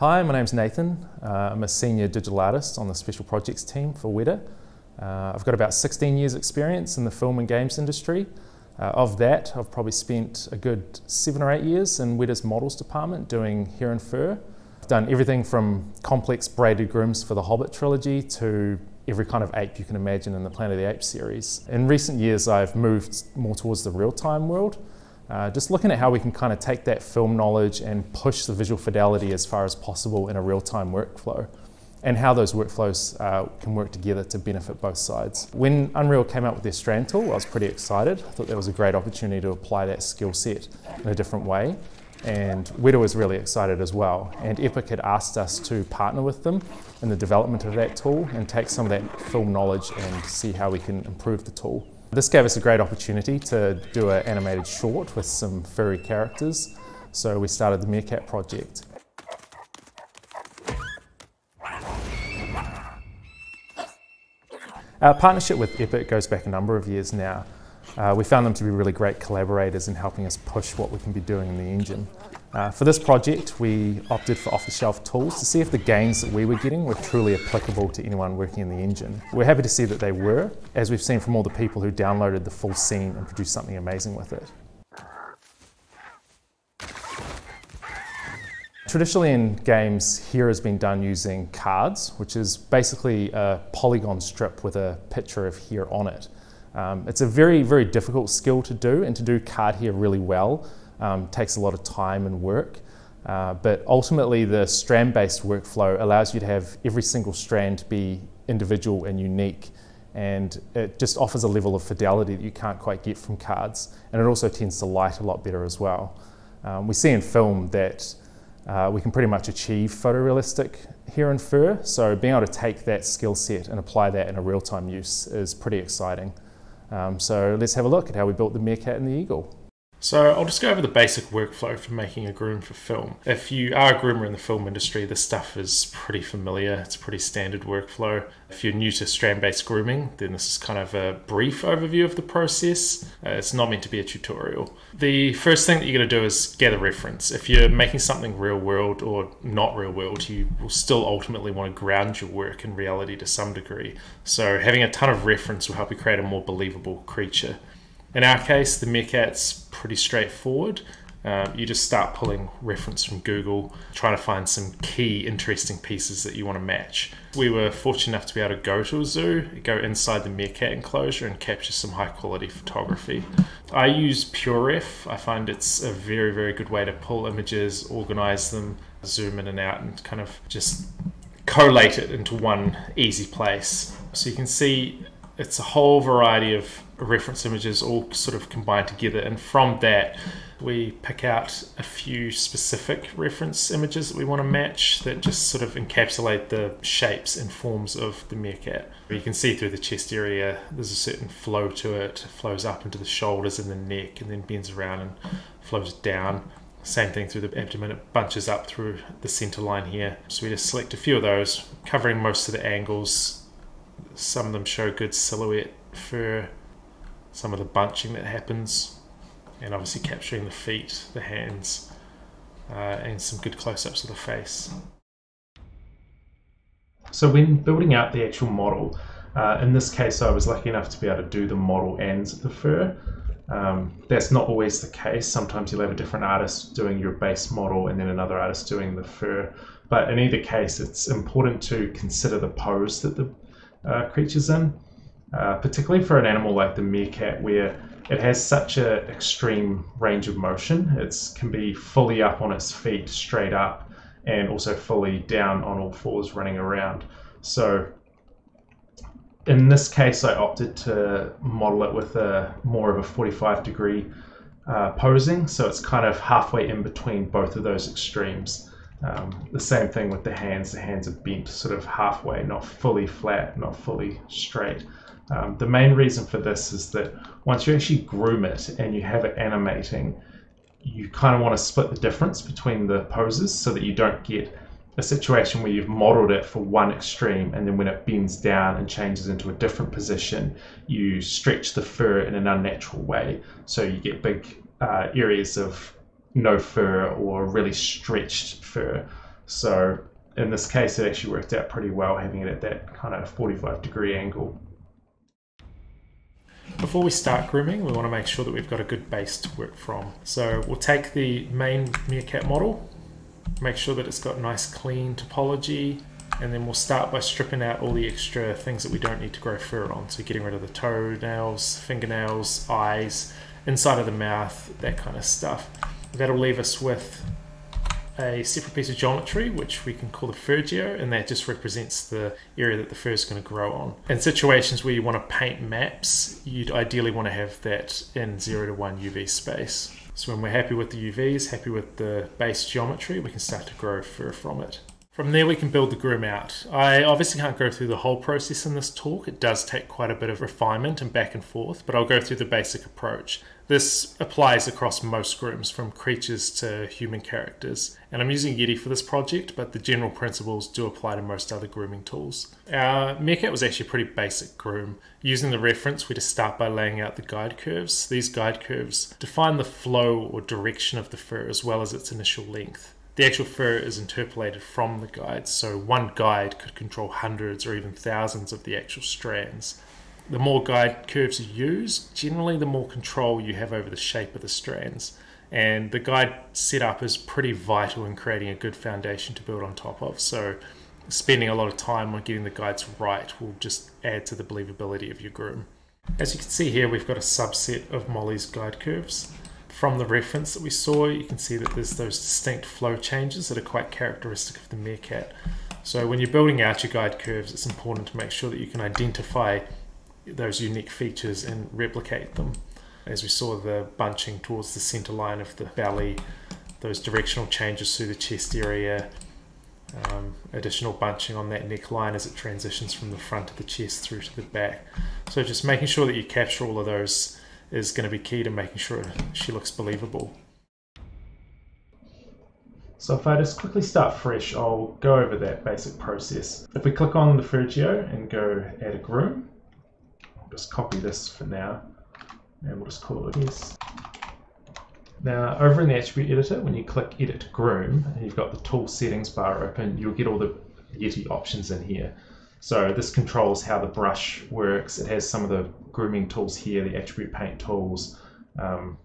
Hi, my name's Nathan. Uh, I'm a senior digital artist on the special projects team for Weta. Uh, I've got about 16 years experience in the film and games industry. Uh, of that, I've probably spent a good seven or eight years in Weta's models department doing hair and fur. I've done everything from complex braided grooms for the Hobbit trilogy to every kind of ape you can imagine in the Planet of the Apes series. In recent years, I've moved more towards the real-time world, uh, just looking at how we can kind of take that film knowledge and push the visual fidelity as far as possible in a real-time workflow and how those workflows uh, can work together to benefit both sides. When Unreal came out with their Strand tool, I was pretty excited. I thought that was a great opportunity to apply that skill set in a different way. And Weta was really excited as well. And Epic had asked us to partner with them in the development of that tool and take some of that film knowledge and see how we can improve the tool. This gave us a great opportunity to do an animated short with some furry characters. So we started the Meerkat project. Our partnership with Epic goes back a number of years now. Uh, we found them to be really great collaborators in helping us push what we can be doing in the engine. Uh, for this project, we opted for off-the-shelf tools to see if the gains that we were getting were truly applicable to anyone working in the engine. We're happy to see that they were, as we've seen from all the people who downloaded the full scene and produced something amazing with it. Traditionally in games, hair has been done using cards, which is basically a polygon strip with a picture of hair on it. Um, it's a very, very difficult skill to do, and to do card hair really well um, takes a lot of time and work. Uh, but ultimately, the strand based workflow allows you to have every single strand be individual and unique. And it just offers a level of fidelity that you can't quite get from cards. And it also tends to light a lot better as well. Um, we see in film that uh, we can pretty much achieve photorealistic hair and fur. So being able to take that skill set and apply that in a real-time use is pretty exciting. Um, so let's have a look at how we built the meerkat and the eagle. So I'll just go over the basic workflow for making a groom for film. If you are a groomer in the film industry, this stuff is pretty familiar. It's a pretty standard workflow. If you're new to strand-based grooming, then this is kind of a brief overview of the process. Uh, it's not meant to be a tutorial. The first thing that you're going to do is gather reference. If you're making something real world or not real world, you will still ultimately want to ground your work in reality to some degree. So having a ton of reference will help you create a more believable creature. In our case, the meerkat's pretty straightforward. Um, you just start pulling reference from Google, trying to find some key interesting pieces that you want to match. We were fortunate enough to be able to go to a zoo, go inside the meerkat enclosure, and capture some high quality photography. I use PureRef. I find it's a very, very good way to pull images, organize them, zoom in and out, and kind of just collate it into one easy place. So you can see it's a whole variety of reference images all sort of combined together and from that we pick out a few specific reference images that we want to match that just sort of encapsulate the shapes and forms of the meerkat. You can see through the chest area there's a certain flow to it, it flows up into the shoulders and the neck and then bends around and flows down. Same thing through the abdomen, it bunches up through the center line here. So we just select a few of those, covering most of the angles some of them show good silhouette for some of the bunching that happens, and obviously capturing the feet, the hands, uh, and some good close ups of the face. So, when building out the actual model, uh, in this case, I was lucky enough to be able to do the model and the fur. Um, that's not always the case. Sometimes you'll have a different artist doing your base model and then another artist doing the fur. But in either case, it's important to consider the pose that the uh, creatures in, uh, particularly for an animal like the meerkat, where it has such an extreme range of motion. It can be fully up on its feet, straight up, and also fully down on all fours, running around. So in this case, I opted to model it with a more of a 45 degree uh, posing, so it's kind of halfway in between both of those extremes. Um, the same thing with the hands. The hands are bent sort of halfway, not fully flat, not fully straight. Um, the main reason for this is that once you actually groom it and you have it animating, you kind of want to split the difference between the poses so that you don't get a situation where you've modeled it for one extreme and then when it bends down and changes into a different position, you stretch the fur in an unnatural way. So you get big uh, areas of no fur or really stretched fur. So in this case, it actually worked out pretty well having it at that kind of 45 degree angle. Before we start grooming, we want to make sure that we've got a good base to work from. So we'll take the main Meerkat model, make sure that it's got nice clean topology, and then we'll start by stripping out all the extra things that we don't need to grow fur on. So getting rid of the toenails, fingernails, eyes, inside of the mouth, that kind of stuff. That'll leave us with a separate piece of geometry, which we can call the fur geo, and that just represents the area that the fur is going to grow on. In situations where you want to paint maps, you'd ideally want to have that in 0 to 1 UV space. So when we're happy with the UVs, happy with the base geometry, we can start to grow fur from it. From there, we can build the groom out. I obviously can't go through the whole process in this talk. It does take quite a bit of refinement and back and forth, but I'll go through the basic approach. This applies across most grooms, from creatures to human characters. And I'm using Yeti for this project, but the general principles do apply to most other grooming tools. Our Meerkat was actually a pretty basic groom. Using the reference, we just start by laying out the guide curves. These guide curves define the flow or direction of the fur as well as its initial length the actual fur is interpolated from the guides, so one guide could control hundreds or even thousands of the actual strands. The more guide curves you use, generally the more control you have over the shape of the strands. And the guide setup is pretty vital in creating a good foundation to build on top of. So, spending a lot of time on getting the guides right will just add to the believability of your groom. As you can see here, we've got a subset of Molly's guide curves from the reference that we saw, you can see that there's those distinct flow changes that are quite characteristic of the Meerkat. So when you're building out your guide curves, it's important to make sure that you can identify those unique features and replicate them. As we saw the bunching towards the center line of the belly, those directional changes through the chest area, um, additional bunching on that neckline as it transitions from the front of the chest through to the back. So just making sure that you capture all of those is going to be key to making sure she looks believable. So if I just quickly start fresh, I'll go over that basic process. If we click on the fur geo and go add a groom, just copy this for now, and we'll just call it yes. Now over in the attribute editor, when you click edit groom, and you've got the tool settings bar open, you'll get all the Yeti options in here. So this controls how the brush works. It has some of the grooming tools here, the attribute paint tools. Um,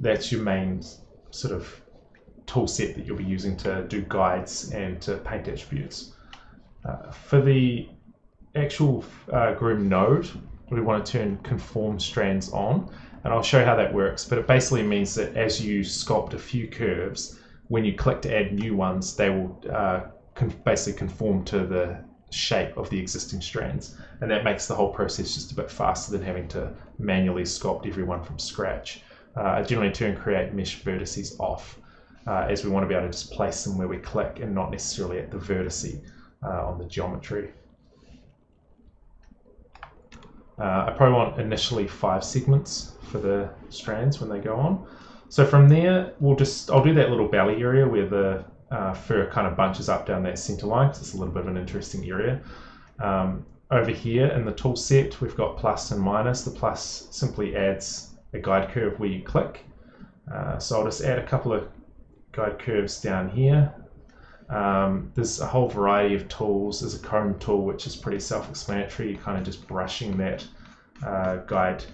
that's your main sort of tool set that you'll be using to do guides and to paint attributes. Uh, for the actual uh, groom node, we want to turn conform strands on, and I'll show you how that works. But it basically means that as you sculpt a few curves, when you click to add new ones, they will uh, con basically conform to the shape of the existing strands. And that makes the whole process just a bit faster than having to manually sculpt everyone from scratch. Uh, I generally turn create mesh vertices off uh, as we want to be able to just place them where we click and not necessarily at the vertice uh, on the geometry. Uh, I probably want initially five segments for the strands when they go on. So from there, we'll just, I'll do that little belly area where the uh, fur kind of bunches up down that center line because it's a little bit of an interesting area. Um, over here in the tool set, we've got plus and minus. The plus simply adds a guide curve where you click. Uh, so I'll just add a couple of guide curves down here. Um, there's a whole variety of tools. There's a comb tool, which is pretty self-explanatory. You're kind of just brushing that uh, guide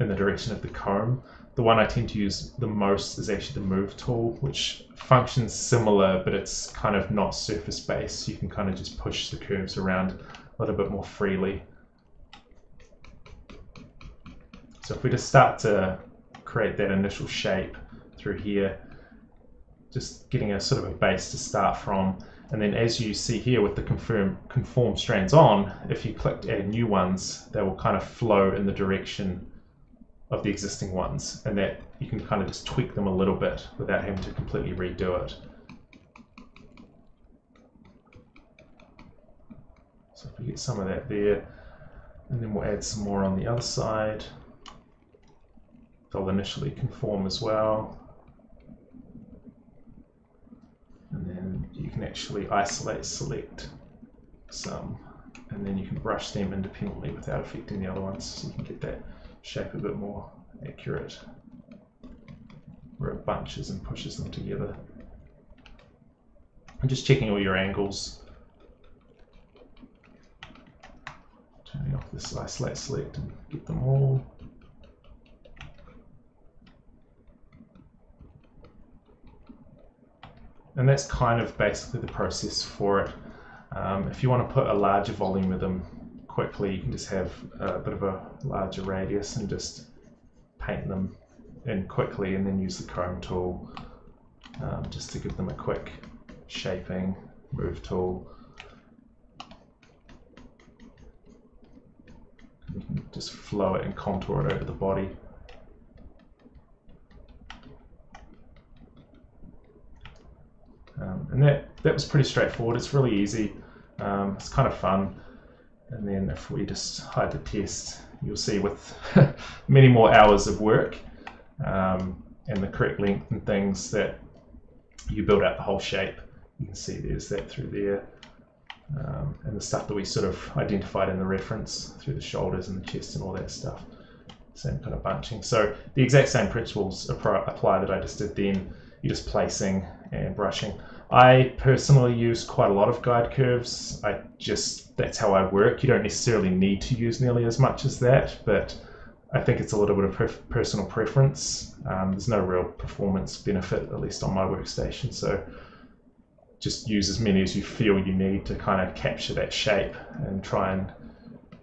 in the direction of the comb. The one I tend to use the most is actually the move tool, which functions similar, but it's kind of not surface based. You can kind of just push the curves around a little bit more freely. So if we just start to create that initial shape through here, just getting a sort of a base to start from. And then as you see here with the confirm, conform strands on, if you click add new ones, they will kind of flow in the direction of the existing ones and that you can kind of just tweak them a little bit without having to completely redo it. So if we get some of that there, and then we'll add some more on the other side. They'll initially conform as well. And then you can actually isolate select some, and then you can brush them independently without affecting the other ones, so you can get that shape a bit more accurate where it bunches and pushes them together. I'm just checking all your angles. Turning off this isolate select and get them all. And that's kind of basically the process for it. Um, if you want to put a larger volume of them quickly, you can just have a bit of a larger radius and just paint them in quickly and then use the comb tool um, just to give them a quick shaping move tool. You can just flow it and contour it over the body. Um, and that, that was pretty straightforward. It's really easy. Um, it's kind of fun. And then if we just hide the test, you'll see with many more hours of work um, and the correct length and things that you build out the whole shape. You can see there's that through there. Um, and the stuff that we sort of identified in the reference through the shoulders and the chest and all that stuff. Same kind of bunching. So the exact same principles apply that I just did then. You're just placing and brushing. I personally use quite a lot of guide curves. I just, that's how I work. You don't necessarily need to use nearly as much as that, but I think it's a little bit of personal preference. Um, there's no real performance benefit, at least on my workstation. So just use as many as you feel you need to kind of capture that shape and try and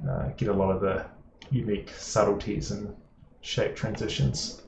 uh, get a lot of the unique subtleties and shape transitions.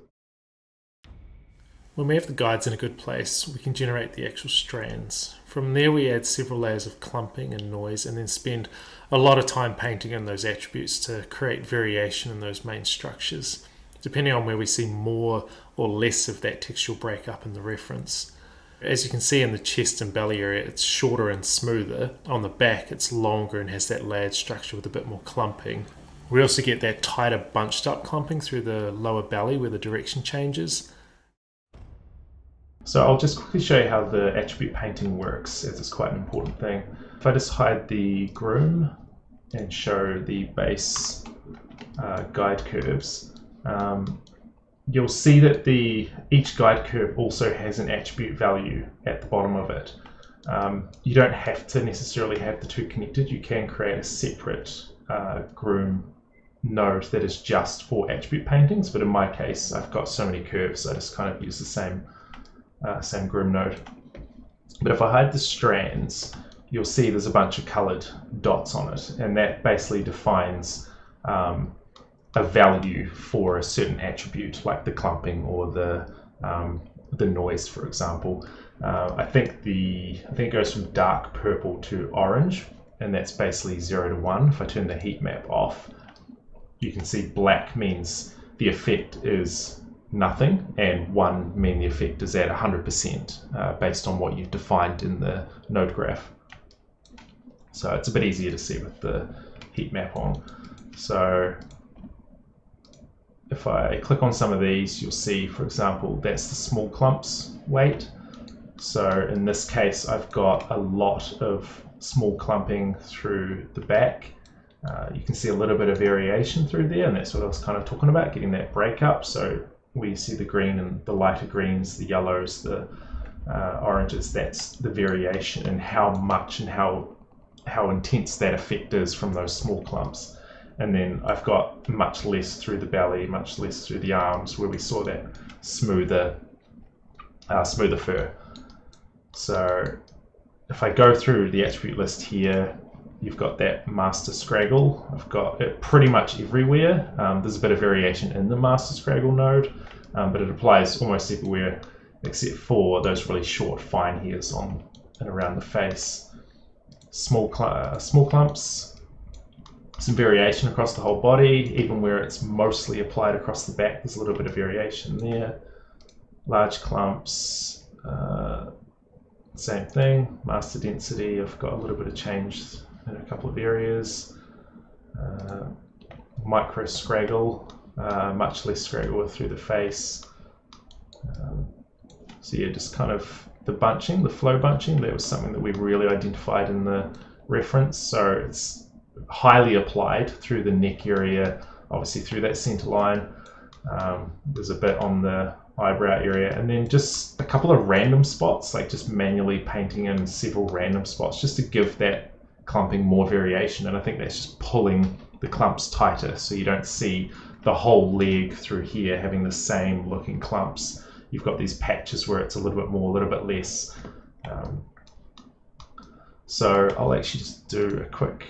When we have the guides in a good place, we can generate the actual strands. From there we add several layers of clumping and noise and then spend a lot of time painting in those attributes to create variation in those main structures, depending on where we see more or less of that textual breakup in the reference. As you can see in the chest and belly area, it's shorter and smoother. On the back, it's longer and has that layered structure with a bit more clumping. We also get that tighter bunched up clumping through the lower belly where the direction changes. So I'll just quickly show you how the attribute painting works, as it's quite an important thing. If I just hide the groom and show the base uh, guide curves, um, you'll see that the each guide curve also has an attribute value at the bottom of it. Um, you don't have to necessarily have the two connected. You can create a separate uh, groom node that is just for attribute paintings, but in my case, I've got so many curves, I just kind of use the same uh, same groom node. But if I hide the strands, you'll see there's a bunch of colored dots on it, and that basically defines um, a value for a certain attribute, like the clumping or the um, the noise, for example. Uh, I think the I think it goes from dark purple to orange, and that's basically zero to one. If I turn the heat map off, you can see black means the effect is nothing, and one mean the effect is at 100% uh, based on what you've defined in the node graph. So it's a bit easier to see with the heat map on. So if I click on some of these, you'll see, for example, that's the small clumps weight. So in this case, I've got a lot of small clumping through the back. Uh, you can see a little bit of variation through there, and that's what I was kind of talking about, getting that breakup. So we see the green and the lighter greens, the yellows, the uh, oranges. That's the variation and how much and how how intense that effect is from those small clumps. And then I've got much less through the belly, much less through the arms, where we saw that smoother, uh, smoother fur. So if I go through the attribute list here, you've got that master scraggle. I've got it pretty much everywhere. Um, there's a bit of variation in the master scraggle node, um, but it applies almost everywhere except for those really short fine hairs on and around the face. Small, cl uh, small clumps, some variation across the whole body, even where it's mostly applied across the back, there's a little bit of variation there. Large clumps, uh, same thing, master density, I've got a little bit of change in a couple of areas. Uh, micro scraggle, uh, much less scraggle through the face. Um, so yeah, just kind of the bunching, the flow bunching, that was something that we really identified in the reference. So it's highly applied through the neck area, obviously through that center line. Um, there's a bit on the eyebrow area, and then just a couple of random spots, like just manually painting in several random spots, just to give that clumping more variation. And I think that's just pulling the clumps tighter, so you don't see the whole leg through here having the same looking clumps. You've got these patches where it's a little bit more, a little bit less. Um, so I'll actually just do a quick,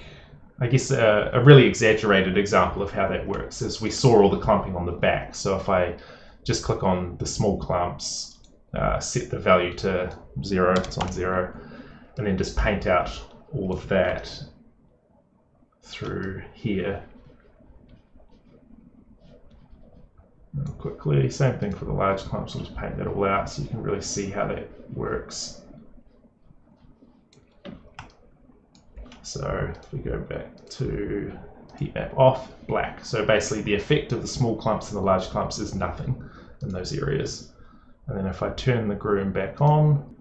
I guess a, a, really exaggerated example of how that works is we saw all the clumping on the back. So if I just click on the small clumps, uh, set the value to zero, it's on zero, and then just paint out all of that through here. And quickly, same thing for the large clumps, I'll just paint that all out so you can really see how that works. So if we go back to heat map off, black. So basically the effect of the small clumps and the large clumps is nothing in those areas. And then if I turn the groom back on,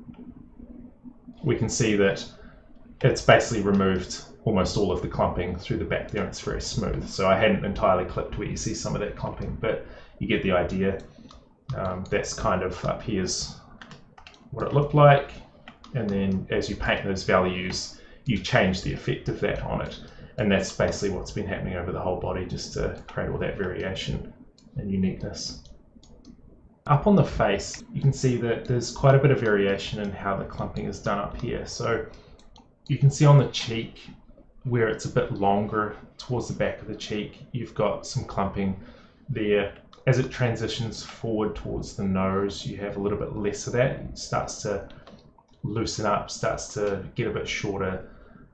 we can see that it's basically removed almost all of the clumping through the back there it's very smooth. So I hadn't entirely clipped where you see some of that clumping, but you get the idea. Um, that's kind of up here's what it looked like. And then as you paint those values, you change the effect of that on it. And that's basically what's been happening over the whole body just to create all that variation and uniqueness. Up on the face, you can see that there's quite a bit of variation in how the clumping is done up here. So you can see on the cheek where it's a bit longer towards the back of the cheek, you've got some clumping there. As it transitions forward towards the nose, you have a little bit less of that. It starts to loosen up, starts to get a bit shorter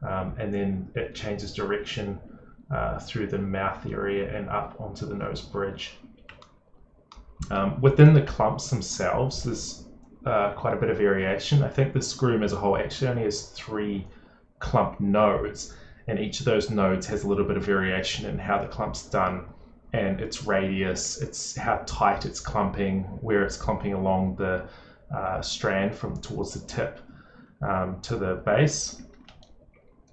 um, and then it changes direction uh, through the mouth area and up onto the nose bridge. Um, within the clumps themselves, there's uh, quite a bit of variation. I think the groom as a whole actually only has three clump nodes, and each of those nodes has a little bit of variation in how the clump's done and its radius, it's how tight it's clumping, where it's clumping along the uh, strand from towards the tip um, to the base.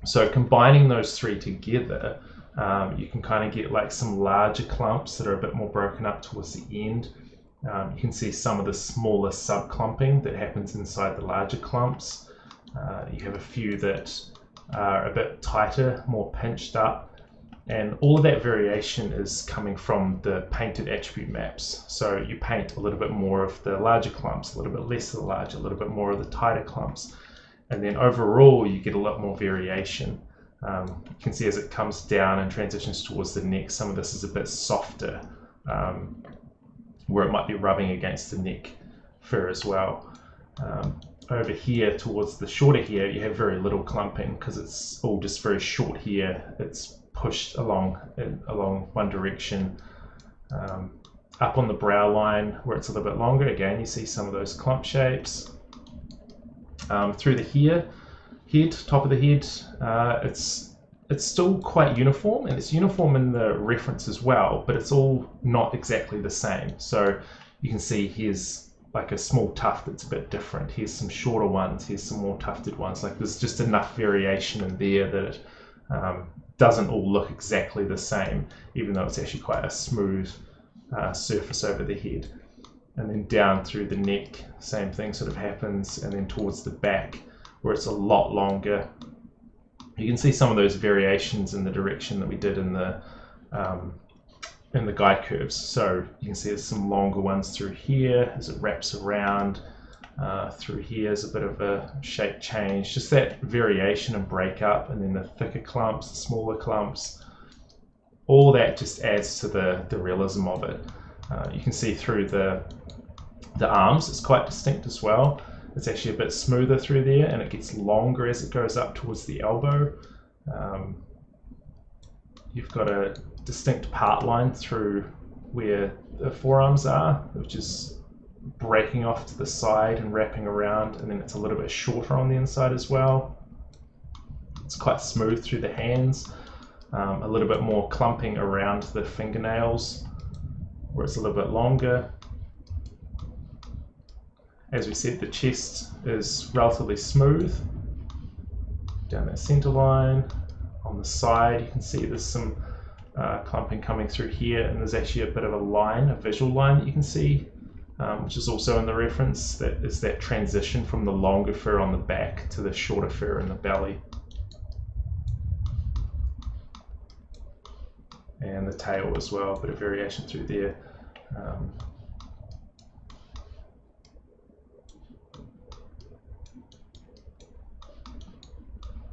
So combining those three together, um, you can kind of get like some larger clumps that are a bit more broken up towards the end. Um, you can see some of the smaller subclumping that happens inside the larger clumps. Uh, you have a few that are a bit tighter, more pinched up, and all of that variation is coming from the painted attribute maps. So you paint a little bit more of the larger clumps, a little bit less of the larger, a little bit more of the tighter clumps and then overall you get a lot more variation. Um, you can see as it comes down and transitions towards the neck, some of this is a bit softer, um, where it might be rubbing against the neck fur as well. Um, over here towards the shorter hair, you have very little clumping because it's all just very short hair. It's pushed along in, along one direction. Um, up on the brow line where it's a little bit longer, again you see some of those clump shapes um, through the head, head, top of the head. Uh, it's it's still quite uniform, and it's uniform in the reference as well, but it's all not exactly the same. So you can see here's like a small tuft that's a bit different. Here's some shorter ones. Here's some more tufted ones. Like there's just enough variation in there that it um, doesn't all look exactly the same, even though it's actually quite a smooth uh, surface over the head and then down through the neck, same thing sort of happens, and then towards the back where it's a lot longer. You can see some of those variations in the direction that we did in the um, in the guide curves. So you can see there's some longer ones through here as it wraps around. Uh, through here is a bit of a shape change, just that variation and breakup, and then the thicker clumps, the smaller clumps. All that just adds to the, the realism of it. Uh, you can see through the the arms, it's quite distinct as well. It's actually a bit smoother through there and it gets longer as it goes up towards the elbow. Um, you've got a distinct part line through where the forearms are, which is breaking off to the side and wrapping around, and then it's a little bit shorter on the inside as well. It's quite smooth through the hands, um, a little bit more clumping around the fingernails, where it's a little bit longer. As we said, the chest is relatively smooth. Down that center line. On the side, you can see there's some uh, clumping coming through here, and there's actually a bit of a line, a visual line that you can see um, which is also in the reference. That is that transition from the longer fur on the back to the shorter fur in the belly. And the tail as well, but a bit of variation through there. Um,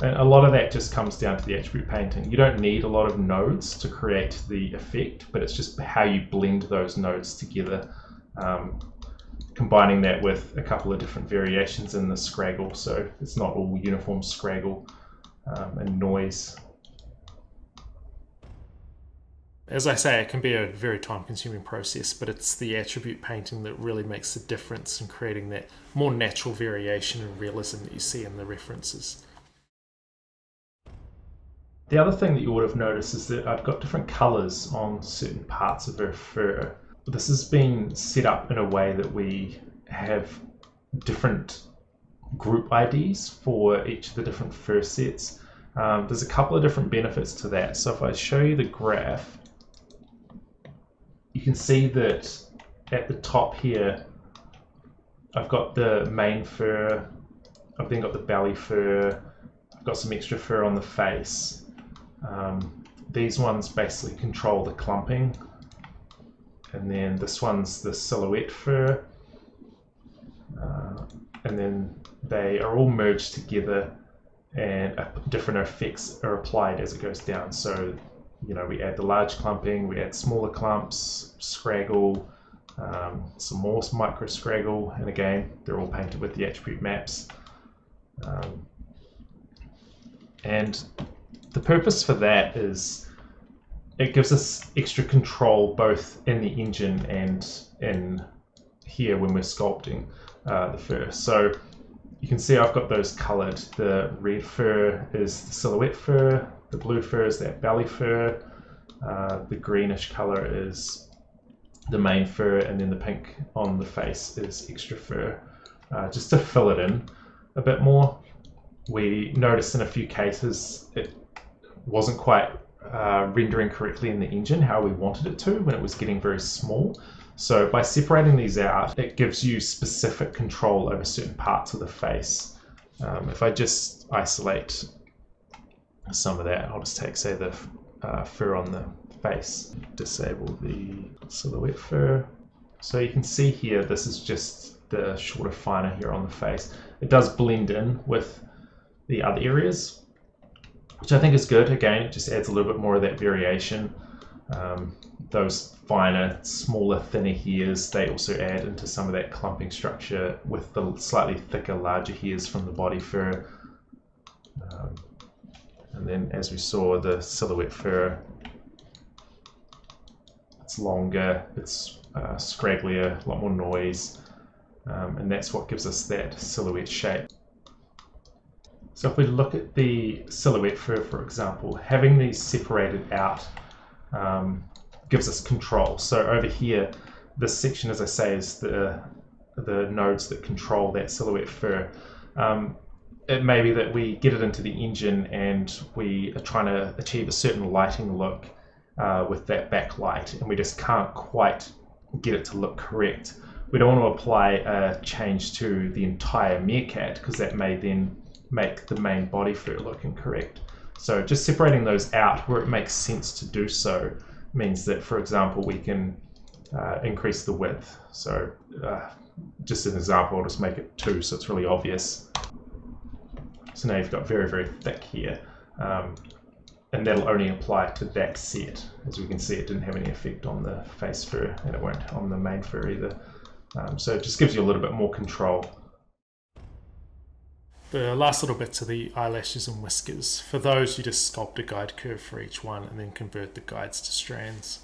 And a lot of that just comes down to the attribute painting. You don't need a lot of nodes to create the effect, but it's just how you blend those nodes together. Um, combining that with a couple of different variations in the scraggle, so it's not all uniform scraggle um, and noise. As I say, it can be a very time consuming process, but it's the attribute painting that really makes the difference in creating that more natural variation and realism that you see in the references. The other thing that you would have noticed is that I've got different colors on certain parts of her fur. This has been set up in a way that we have different group IDs for each of the different fur sets. Um, there's a couple of different benefits to that. So if I show you the graph, you can see that at the top here, I've got the main fur, I've then got the belly fur, I've got some extra fur on the face, um, these ones basically control the clumping. And then this one's the silhouette fur. Uh, and then they are all merged together and different effects are applied as it goes down. So, you know, we add the large clumping, we add smaller clumps, scraggle, um, some more micro scraggle, and again, they're all painted with the attribute maps. Um, and the purpose for that is it gives us extra control both in the engine and in here when we're sculpting uh, the fur. So you can see I've got those colored. The red fur is the silhouette fur, the blue fur is that belly fur, uh, the greenish color is the main fur, and then the pink on the face is extra fur. Uh, just to fill it in a bit more. We notice in a few cases it wasn't quite uh, rendering correctly in the engine how we wanted it to when it was getting very small. So by separating these out, it gives you specific control over certain parts of the face. Um, if I just isolate some of that, I'll just take, say, the uh, fur on the face, disable the silhouette fur. So you can see hair, this is just the shorter finer here on the face. It does blend in with the other areas, which I think is good. Again, it just adds a little bit more of that variation. Um, those finer, smaller, thinner hairs, they also add into some of that clumping structure with the slightly thicker, larger hairs from the body fur. Um, and then as we saw, the silhouette fur, it's longer, it's uh, scragglier, a lot more noise, um, and that's what gives us that silhouette shape. So if we look at the silhouette fur, for example, having these separated out um, gives us control. So over here, this section, as I say, is the, the nodes that control that silhouette fur. Um, it may be that we get it into the engine and we are trying to achieve a certain lighting look uh, with that backlight and we just can't quite get it to look correct. We don't want to apply a change to the entire meerkat because that may then make the main body fur look incorrect. So just separating those out where it makes sense to do so means that, for example, we can uh, increase the width. So uh, just an example, I'll just make it two so it's really obvious. So now you've got very, very thick here. Um, and that'll only apply to that set. As we can see, it didn't have any effect on the face fur, and it won't on the main fur either. Um, so it just gives you a little bit more control. The last little bits are the eyelashes and whiskers. For those, you just sculpt a guide curve for each one and then convert the guides to strands.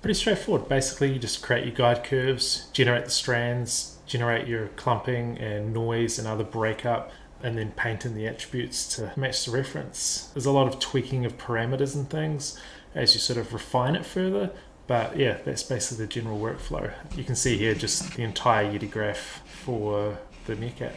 Pretty straightforward. Basically, you just create your guide curves, generate the strands, generate your clumping and noise and other breakup, and then paint in the attributes to match the reference. There's a lot of tweaking of parameters and things as you sort of refine it further, but yeah, that's basically the general workflow. You can see here just the entire Yeti graph for the meerkat.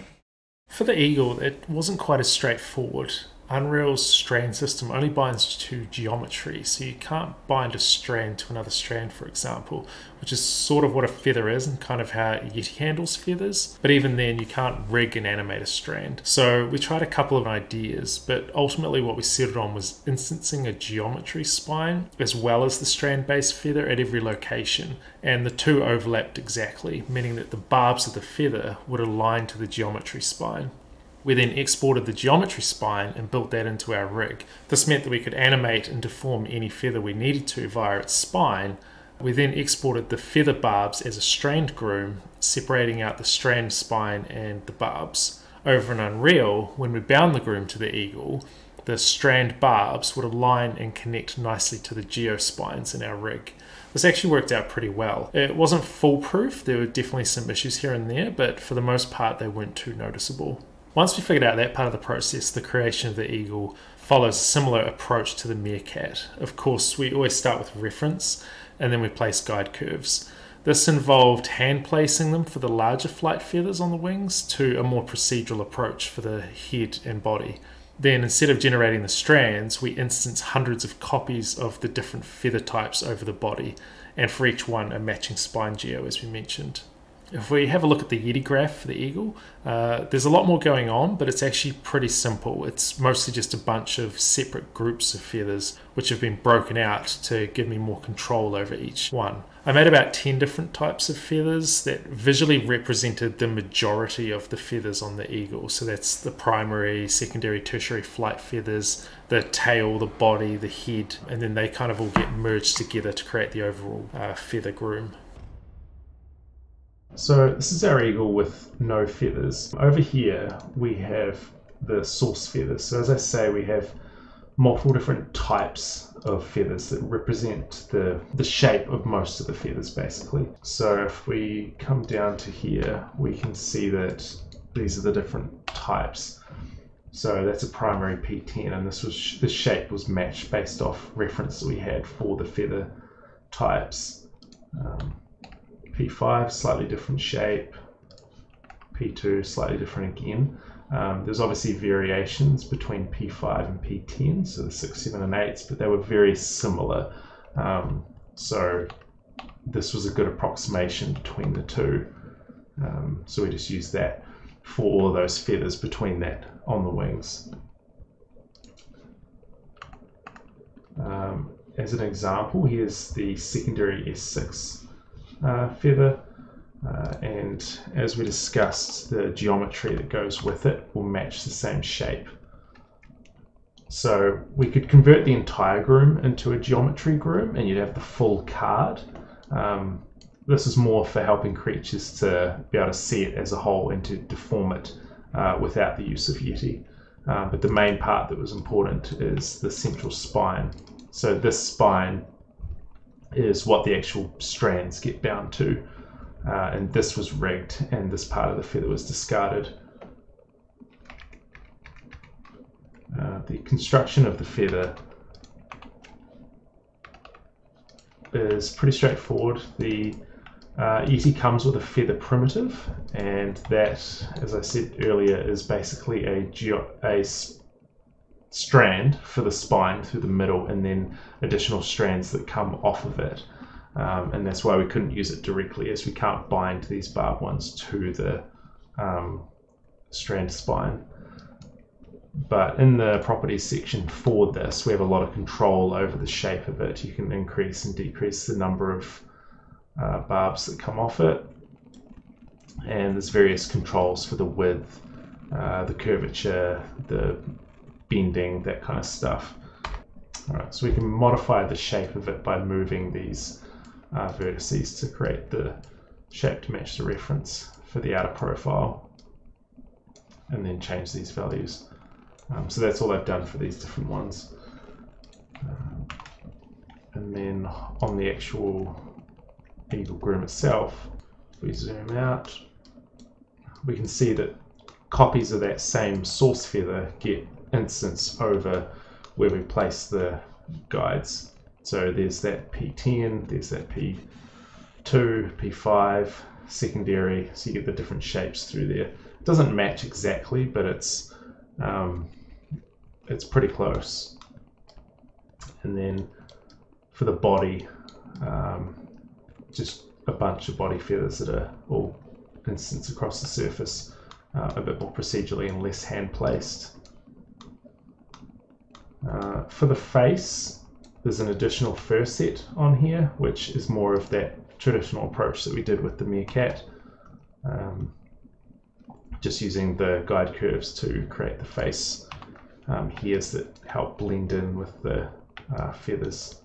For the eagle, it wasn't quite as straightforward. Unreal's strand system only binds to geometry, so you can't bind a strand to another strand, for example, which is sort of what a feather is and kind of how Yeti handles feathers. But even then, you can't rig and animate a strand. So we tried a couple of ideas, but ultimately what we settled on was instancing a geometry spine as well as the strand based feather at every location, and the two overlapped exactly, meaning that the barbs of the feather would align to the geometry spine. We then exported the geometry spine and built that into our rig. This meant that we could animate and deform any feather we needed to via its spine. We then exported the feather barbs as a strand groom, separating out the strand spine and the barbs. Over in Unreal, when we bound the groom to the eagle, the strand barbs would align and connect nicely to the geo spines in our rig. This actually worked out pretty well. It wasn't foolproof, there were definitely some issues here and there, but for the most part, they weren't too noticeable. Once we figured out that part of the process, the creation of the eagle follows a similar approach to the meerkat. Of course, we always start with reference and then we place guide curves. This involved hand placing them for the larger flight feathers on the wings to a more procedural approach for the head and body. Then, instead of generating the strands, we instance hundreds of copies of the different feather types over the body, and for each one, a matching spine geo, as we mentioned if we have a look at the Yeti graph for the eagle, uh, there's a lot more going on, but it's actually pretty simple. It's mostly just a bunch of separate groups of feathers which have been broken out to give me more control over each one. I made about 10 different types of feathers that visually represented the majority of the feathers on the eagle. So that's the primary, secondary, tertiary flight feathers, the tail, the body, the head, and then they kind of all get merged together to create the overall uh, feather groom. So this is our eagle with no feathers. Over here we have the source feathers. So as I say, we have multiple different types of feathers that represent the, the shape of most of the feathers basically. So if we come down to here, we can see that these are the different types. So that's a primary P10 and this was the shape was matched based off reference that we had for the feather types. Um, P5, slightly different shape. P2, slightly different again. Um, there's obviously variations between P5 and P10, so the 6, 7, and 8s, but they were very similar. Um, so this was a good approximation between the two. Um, so we just used that for all of those feathers between that on the wings. Um, as an example, here's the secondary S6 uh, feather. Uh, and as we discussed, the geometry that goes with it will match the same shape. So we could convert the entire groom into a geometry groom and you'd have the full card. Um, this is more for helping creatures to be able to see it as a whole and to deform it uh, without the use of Yeti. Uh, but the main part that was important is the central spine. So this spine is what the actual strands get bound to. Uh, and this was rigged and this part of the feather was discarded. Uh, the construction of the feather is pretty straightforward. The uh, Yeti comes with a feather primitive, and that, as I said earlier, is basically a, a strand for the spine through the middle and then additional strands that come off of it. Um, and that's why we couldn't use it directly as we can't bind these barb ones to the um, strand spine. But in the properties section for this, we have a lot of control over the shape of it. You can increase and decrease the number of uh, barbs that come off it. And there's various controls for the width, uh, the curvature, the bending, that kind of stuff. All right, so we can modify the shape of it by moving these uh, vertices to create the shape to match the reference for the outer profile and then change these values. Um, so that's all I've done for these different ones. Uh, and then on the actual Eagle Groom itself, if we zoom out, we can see that copies of that same source feather get instance over where we place the guides. So there's that P10, there's that P2, P5, secondary, so you get the different shapes through there. It doesn't match exactly, but it's um, it's pretty close. And then for the body, um, just a bunch of body feathers that are all instanced across the surface, uh, a bit more procedurally and less hand placed. Uh, for the face, there's an additional fur set on here, which is more of that traditional approach that we did with the meerkat. Um, just using the guide curves to create the face um, hairs that help blend in with the uh, feathers.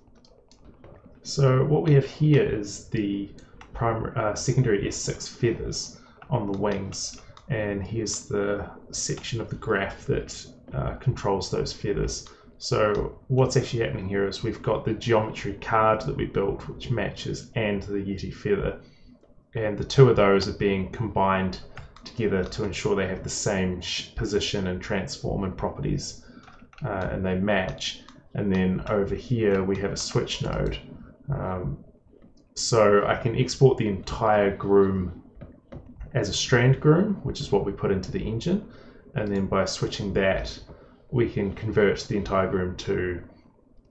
So what we have here is the primary, uh, secondary S6 feathers on the wings, and here's the section of the graph that uh, controls those feathers. So what's actually happening here is we've got the geometry card that we built, which matches, and the Yeti feather, and the two of those are being combined together to ensure they have the same position and transform and properties, uh, and they match. And then over here we have a switch node. Um, so I can export the entire groom as a strand groom, which is what we put into the engine. And then by switching that, we can convert the entire groom to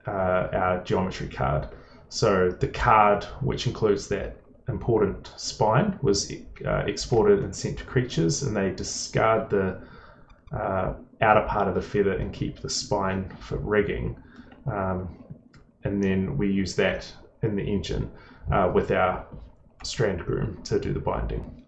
uh, our geometry card. So the card, which includes that important spine was uh, exported and sent to creatures, and they discard the uh, outer part of the feather and keep the spine for rigging. Um, and then we use that in the engine uh, with our strand groom to do the binding.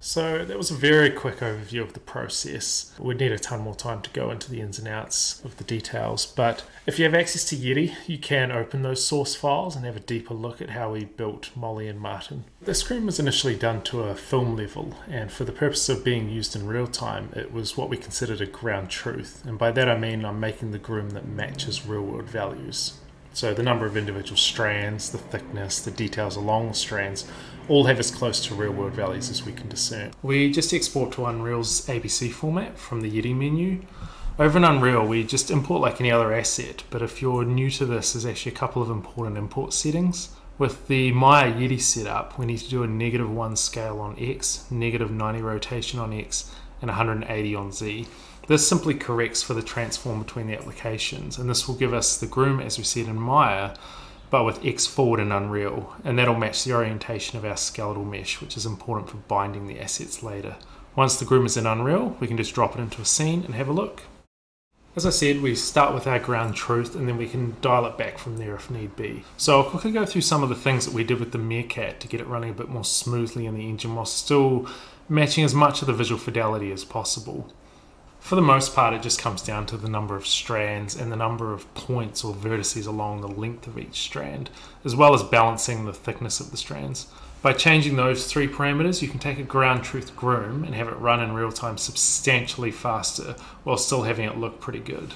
So that was a very quick overview of the process. We'd need a ton more time to go into the ins and outs of the details, but if you have access to Yeti, you can open those source files and have a deeper look at how we built Molly and Martin. The screen was initially done to a film level, and for the purpose of being used in real time, it was what we considered a ground truth, and by that I mean I'm making the groom that matches real world values. So the number of individual strands, the thickness, the details along the strands all have as close to real world values as we can discern. We just export to Unreal's ABC format from the Yeti menu. Over in Unreal, we just import like any other asset, but if you're new to this, there's actually a couple of important import settings. With the Maya Yeti setup, we need to do a negative 1 scale on X, negative 90 rotation on X, and 180 on Z. This simply corrects for the transform between the applications, and this will give us the groom as we it in Maya, but with X forward and Unreal, and that'll match the orientation of our skeletal mesh, which is important for binding the assets later. Once the groom is in Unreal, we can just drop it into a scene and have a look. As I said, we start with our ground truth and then we can dial it back from there if need be. So I'll quickly go through some of the things that we did with the Meerkat to get it running a bit more smoothly in the engine while still matching as much of the visual fidelity as possible. For the most part, it just comes down to the number of strands and the number of points or vertices along the length of each strand, as well as balancing the thickness of the strands. By changing those three parameters, you can take a ground truth groom and have it run in real time substantially faster while still having it look pretty good.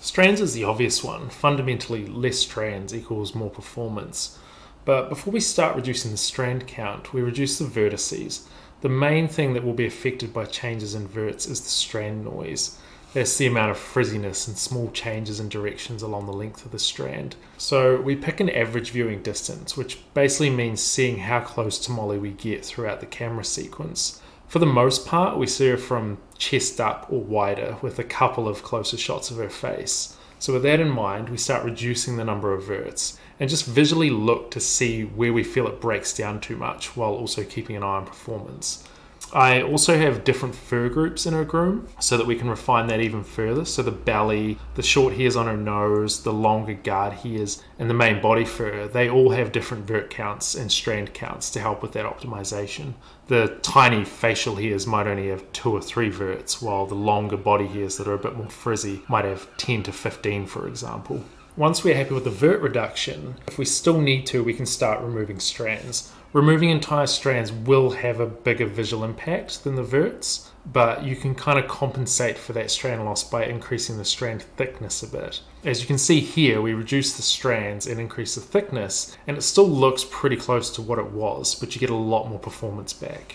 Strands is the obvious one. Fundamentally, less strands equals more performance. But before we start reducing the strand count, we reduce the vertices. The main thing that will be affected by changes in verts is the strand noise. That's the amount of frizziness and small changes in directions along the length of the strand. So we pick an average viewing distance, which basically means seeing how close to Molly we get throughout the camera sequence. For the most part, we see her from chest up or wider with a couple of closer shots of her face. So with that in mind, we start reducing the number of verts and just visually look to see where we feel it breaks down too much while also keeping an eye on performance. I also have different fur groups in her groom so that we can refine that even further. So the belly, the short hairs on her nose, the longer guard hairs, and the main body fur, they all have different vert counts and strand counts to help with that optimization. The tiny facial hairs might only have two or three verts, while the longer body hairs that are a bit more frizzy might have 10 to 15, for example. Once we're happy with the vert reduction, if we still need to, we can start removing strands. Removing entire strands will have a bigger visual impact than the verts, but you can kind of compensate for that strand loss by increasing the strand thickness a bit. As you can see here, we reduce the strands and increase the thickness, and it still looks pretty close to what it was, but you get a lot more performance back.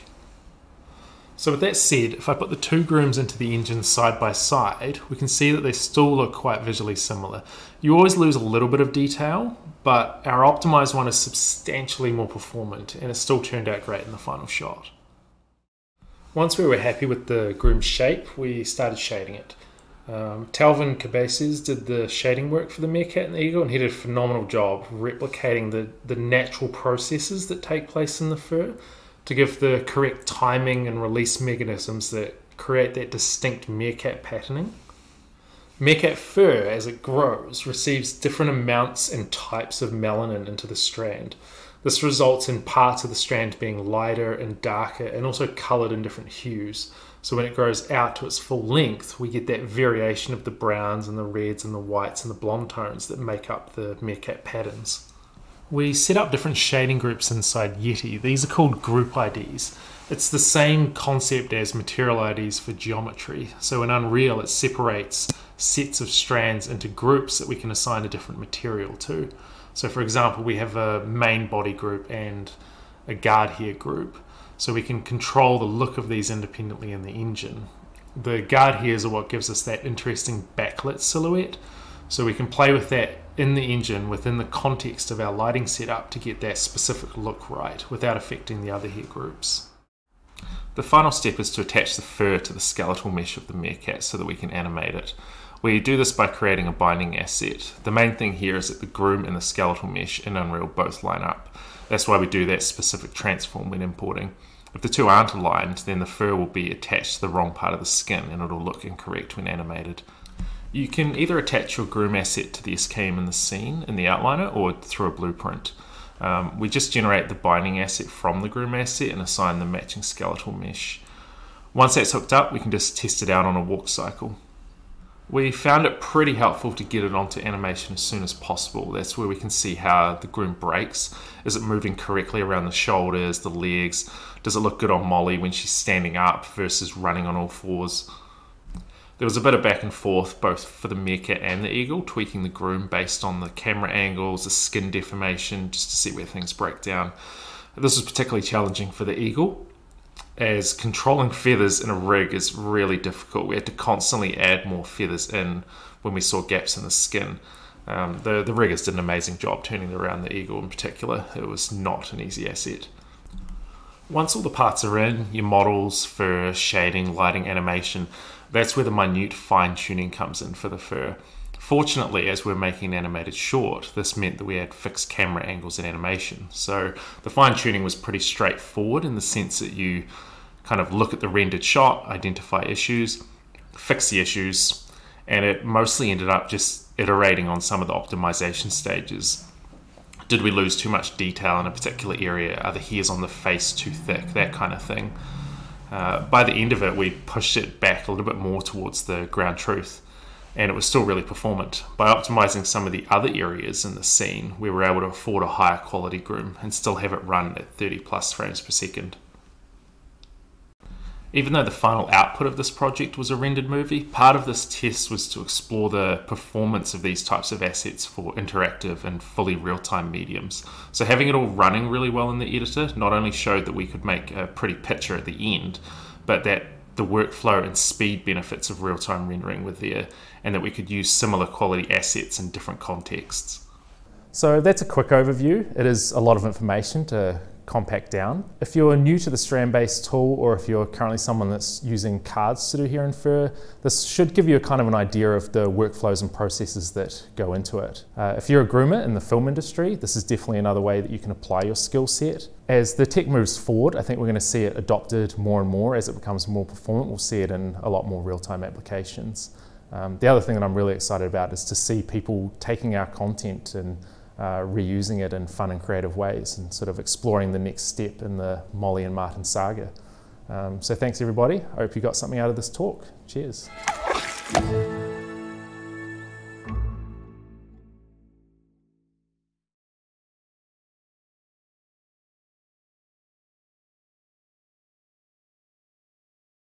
So with that said, if I put the two grooms into the engine side by side, we can see that they still look quite visually similar. You always lose a little bit of detail, but our optimized one is substantially more performant and it still turned out great in the final shot. Once we were happy with the groom shape, we started shading it. Um, Talvin Cabezas did the shading work for the meerkat and the eagle, and he did a phenomenal job replicating the, the natural processes that take place in the fur to give the correct timing and release mechanisms that create that distinct meerkat patterning. Meerkat fur, as it grows, receives different amounts and types of melanin into the strand. This results in parts of the strand being lighter and darker and also coloured in different hues. So when it grows out to its full length, we get that variation of the browns and the reds and the whites and the blonde tones that make up the meerkat patterns. We set up different shading groups inside Yeti. These are called group IDs. It's the same concept as material IDs for geometry. So in Unreal, it separates sets of strands into groups that we can assign a different material to. So for example, we have a main body group and a guard hair group. So we can control the look of these independently in the engine. The guard hairs are what gives us that interesting backlit silhouette. So we can play with that in the engine within the context of our lighting setup to get that specific look right without affecting the other hair groups. The final step is to attach the fur to the skeletal mesh of the meerkat so that we can animate it. We do this by creating a binding asset. The main thing here is that the groom and the skeletal mesh in Unreal both line up. That's why we do that specific transform when importing. If the two aren't aligned, then the fur will be attached to the wrong part of the skin and it'll look incorrect when animated. You can either attach your groom asset to the SKM in the scene in the outliner or through a blueprint. Um, we just generate the binding asset from the groom asset and assign the matching skeletal mesh. Once that's hooked up, we can just test it out on a walk cycle. We found it pretty helpful to get it onto animation as soon as possible. That's where we can see how the groom breaks. Is it moving correctly around the shoulders, the legs? Does it look good on Molly when she's standing up versus running on all fours? There was a bit of back and forth both for the meerkat and the eagle, tweaking the groom based on the camera angles, the skin deformation, just to see where things break down. This was particularly challenging for the eagle, as controlling feathers in a rig is really difficult. We had to constantly add more feathers in when we saw gaps in the skin. Um, the, the riggers did an amazing job turning around the eagle in particular. It was not an easy asset. Once all the parts are in, your models, for shading, lighting, animation, that's where the minute fine tuning comes in for the fur. Fortunately, as we're making an animated short, this meant that we had fixed camera angles and animation. So the fine tuning was pretty straightforward in the sense that you kind of look at the rendered shot, identify issues, fix the issues, and it mostly ended up just iterating on some of the optimization stages. Did we lose too much detail in a particular area? Are the hairs on the face too thick? That kind of thing. Uh, by the end of it, we pushed it back a little bit more towards the ground truth and it was still really performant. By optimizing some of the other areas in the scene, we were able to afford a higher quality groom and still have it run at 30 plus frames per second. Even though the final output of this project was a rendered movie, part of this test was to explore the performance of these types of assets for interactive and fully real time mediums. So, having it all running really well in the editor not only showed that we could make a pretty picture at the end, but that the workflow and speed benefits of real time rendering were there, and that we could use similar quality assets in different contexts. So that's a quick overview. It is a lot of information to compact down. If you're new to the strand-based tool or if you're currently someone that's using cards to do hair and fur, this should give you a kind of an idea of the workflows and processes that go into it. Uh, if you're a groomer in the film industry, this is definitely another way that you can apply your skill set. As the tech moves forward, I think we're going to see it adopted more and more as it becomes more performant. We'll see it in a lot more real-time applications. Um, the other thing that I'm really excited about is to see people taking our content and uh, reusing it in fun and creative ways and sort of exploring the next step in the Molly and Martin saga. Um, so thanks everybody. I hope you got something out of this talk. Cheers.